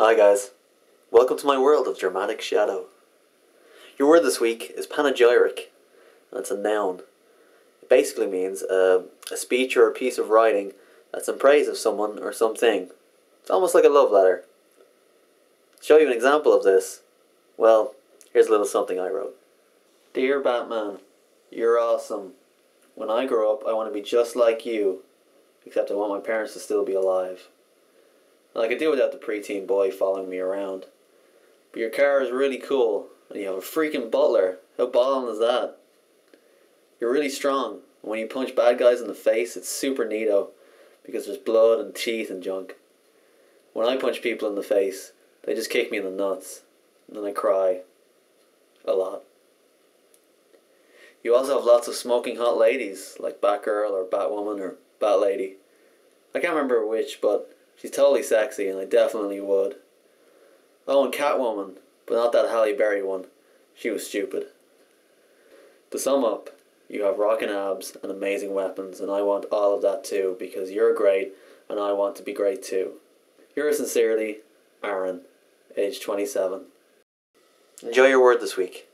Hi guys, welcome to my world of dramatic shadow. Your word this week is panegyric. That's a noun. It basically means uh, a speech or a piece of writing that's in praise of someone or something. It's almost like a love letter. To show you an example of this, well, here's a little something I wrote. Dear Batman, you're awesome. When I grow up, I want to be just like you, except I want my parents to still be alive. And I could do without the preteen boy following me around. But your car is really cool, and you have a freaking butler. How ballin' is that? You're really strong, and when you punch bad guys in the face, it's super neato, because there's blood and teeth and junk. When I punch people in the face, they just kick me in the nuts, and then I cry. A lot. You also have lots of smoking hot ladies, like Batgirl or Batwoman or Bat Lady. I can't remember which, but she's totally sexy, and I definitely would. Oh, and Catwoman, but not that Halle Berry one. She was stupid. To sum up, you have rockin' abs and amazing weapons, and I want all of that too, because you're great, and I want to be great too. Yours sincerely, Aaron, age 27. Enjoy your word this week.